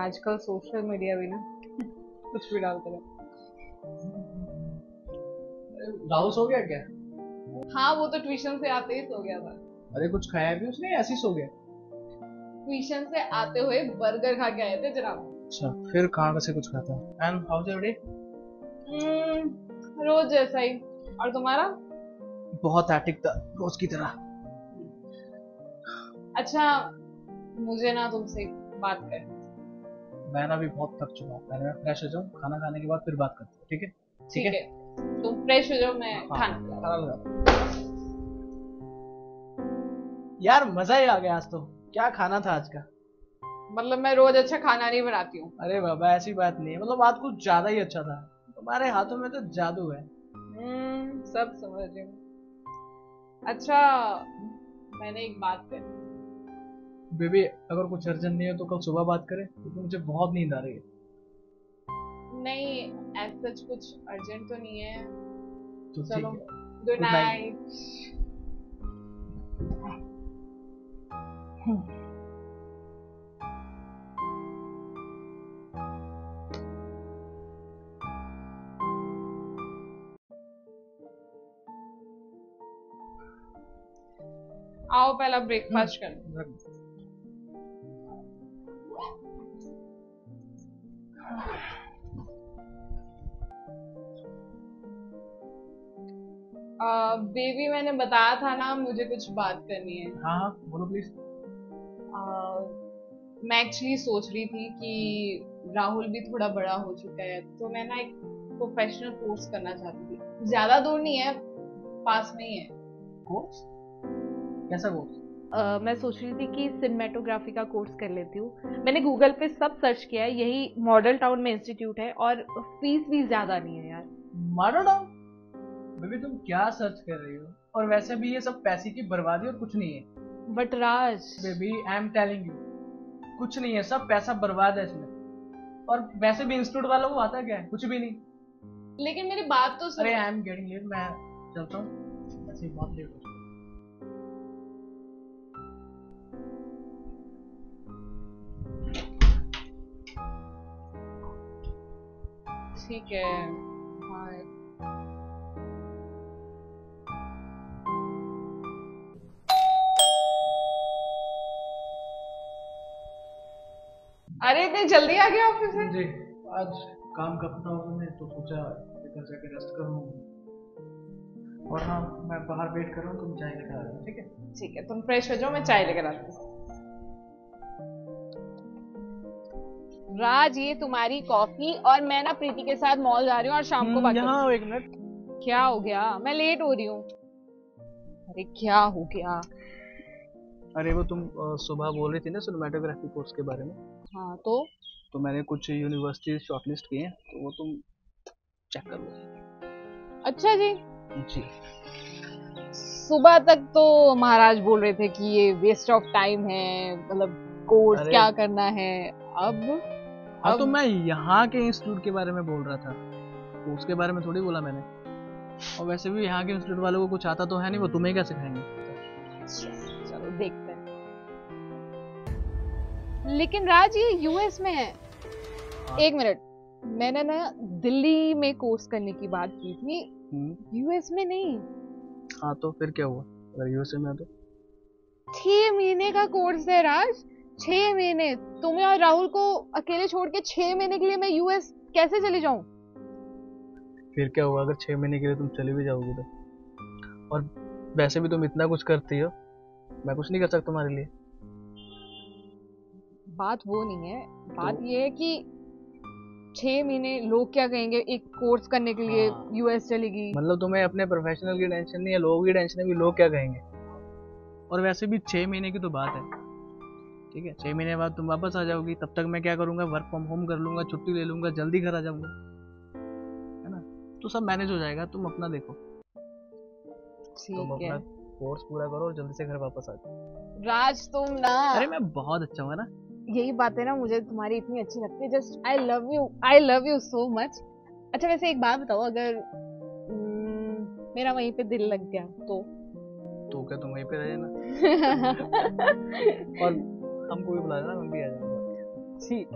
आजकल social media भी ना कुछ भी डालते रहे। राहुल सो गया क्या? हाँ वो तो ट्यूशन से आते ही सो गया था। अरे कुछ खाया भी उसने ऐसे सो गया? ट्यूशन से आते हुए बर्गर खा के आए थे जनाब। अच्छा फिर कहाँ से कुछ खाता? है एंड हाउ योर डे रोज जैसा ही। और तुम्हारा? बहुत एटिक था रोज की तरह। अच्छा मुझे ना तुमसे बात कर मैं ना भी बहुत थक चुका हूँ। पहले मैं फ्रेश हो जाऊँ खाना खाने के बाद फिर बात करते हैं ठीक है? ठीक है? तुम फ्रेश हो जाओ मैं हाँ, खाना खाना लगा यार मज़ा ही आ गया आज तो। क्या खाना था आज का? मतलब मैं रोज अच्छा खाना नहीं बनाती हूँ। अरे बाबा ऐसी बात नहीं है। मतलब आज कुछ ज़्यादा ही अच्छा था। तुम्हारे हाथों में तो जादू है। हम्म, सब समझ रही हूँ। अच्छा मैंने एक बात करी बेबी अगर कुछ अर्जेंट नहीं है तो कल सुबह बात करें क्योंकि मुझे बहुत नींद आ रही है। नहीं एज सच कुछ अर्जेंट तो नहीं है। तो चलो गुड नाइट आओ पहला ब्रेकफास्ट कर बेबी मैंने बताया था ना मुझे कुछ बात करनी है। हाँ हाँ बोलो प्लीज़ आ, मैं एक्चुअली सोच रही थी कि राहुल भी थोड़ा बड़ा हो चुका है तो मैं ना एक प्रोफेशनल कोर्स करना चाहती थी। ज़्यादा दूर नहीं है पास में ही है। कोर्स कैसा कोर्स अ, मैं सोच रही थी कि सिनेमेटोग्राफी का कोर्स कर लेती हूँ। मैंने गूगल पे सब सर्च किया है यही मॉडल टाउन में इंस्टीट्यूट है और फ़ीस भी ज़्यादा नहीं है यार। मॉडल टाउन बेबी तुम क्या सर्च कर रही हो? और वैसे भी ये सब पैसे की बर्बादी और कुछ नहीं है। But Raj baby I am telling you कुछ नहीं है सब पैसा बर्बाद है इसमें। और वैसे भी इंस्टीट्यूट वालों को आता क्या है? कुछ भी नहीं। लेकिन मेरी बात तो सुन। अरे आई एम गेटिंग लेट मैं चलता हूँ। ऐसे बहुत लेट हो चुका है। ठीक है हाँ अरे इतनी जल्दी आ गया ऑफ़िस से जी आज काम करता हूँ मैंने तो सोचा इधर जाके रेस्ट करूँ और हाँ मैं बाहर वेट कर रहा हूँ तुम चाय लेकर आ जाओ ठीक है? ठीक है तुम फ्रेश हो जाओ मैं चाय लेकर आती हूँ। राज ये तुम्हारी कॉफ़ी और मैं ना प्रीति के साथ मॉल जा रही हूँ और शाम को बात यहाँ एक मिनट। क्या हो गया? मैं लेट हो रही हूँ। अरे क्या हो गया? अरे वो तुम सुबह बोल रही थी ना सिनेमाटोग्राफी कोर्स के बारे में। हाँ तो? तो मैंने कुछ यूनिवर्सिटी शॉर्टलिस्ट किए हैं तो वो तुम चेक कर लो। अच्छा जी। जी। सुबह तक तो महाराज बोल रहे थे कि ये वेस्ट ऑफ़ टाइम है मतलब कोर्स क्या करना है। अब? हाँ तो मैं यहाँ के इंस्टीट्यूट के बारे में बोल रहा था। तो उसके बारे में थोड़ी बोला मैंने। और वैसे भी यहाँ के इंस्टीट्यूट वालों को कुछ आता तो है नहीं वो तुम्हें क्या सिखाएँगे? चलो देखते हैं। लेकिन राज ये यूएस में है। हाँ। एक मिनट। मैंने ना दिल्ली में कोर्स करने की बात की थी। हम्म, यूएस में नहीं। हाँ तो फिर क्या हुआ? अगर यूएसए में तो? छह महीने का कोर्स है राज। छह महीने? तुम्हें और राहुल को अकेले छोड़ के छह महीने के लिए मैं यूएस कैसे चली जाऊँ? फिर क्या हुआ? अगर छह महीने के लिए तुम चली भी जाओगी तो। और वैसे भी तुम इतना कुछ करती हो मैं कुछ नहीं कर सकता तुम्हारे लिए। बात वो नहीं है। बात तो- ये है कि छह महीने लोग क्या कहेंगे? एक कोर्स करने के लिए हाँ। यूएस चलेगी। मतलब तुम्हें अपने प्रोफेशनल की टेंशन नहीं है लोगों की टेंशन है भी लोग क्या कहेंगे? और वैसे भी छह महीने की तो बात है। ठीक है? छह महीने बाद तुम वापस आ जाओगी तब तक मैं क्या करूँगा? वर्क फ्रॉम होम कर लूँगा छुट्टी ले लूँगा जल्दी घर आ जाऊँगा। है ना? तो सब मैनेज हो जाएगा तुम अपना देखो। तुम ठीक है। अपना कोर्स पूरा करो और जल्दी से घर वापस आ जाओ। राज तुम ना। अरे मैं बहुत अच्छा हूँ ना? यही बातें ना मुझे तुम्हारी इतनी अच्छी लगती है just I love you I love you so much अच्छा वैसे एक बात बताओ अगर हम्म, मेरा वहीं पे दिल लग गया तो? तो क्या तुम वहीं पे रह जाना और हमको भी बुला लेना हम भी आ जाएँगे ठीक